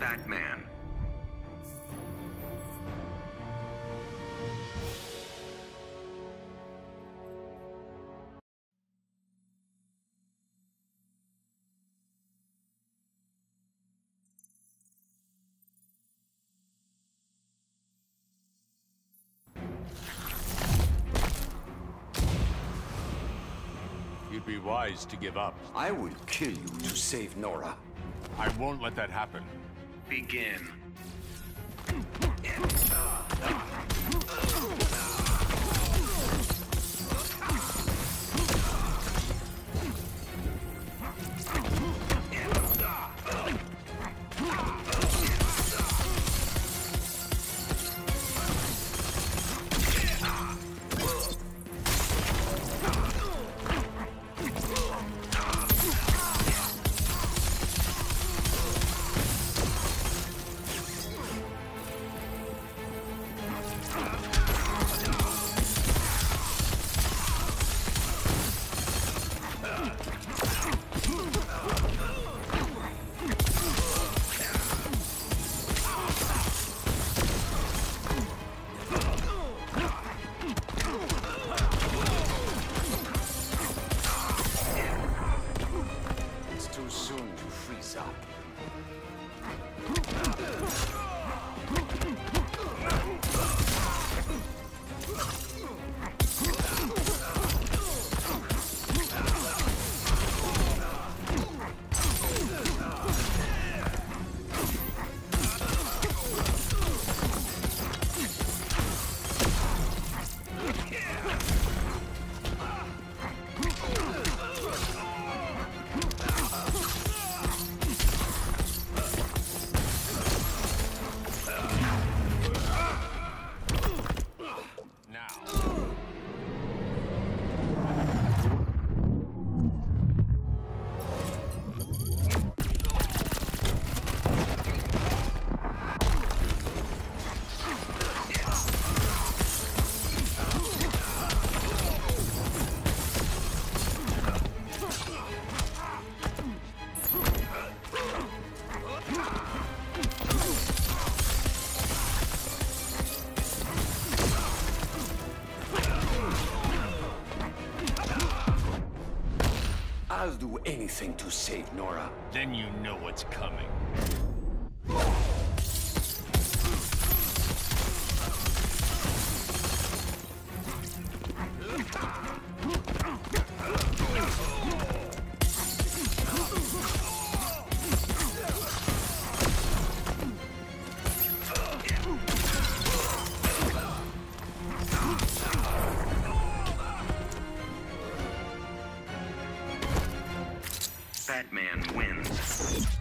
Batman. You'd be wise to give up. I will kill you to save Nora. I won't let that happen. Begin. I'll do anything to save Nora. Then you know what's coming. Batman wins.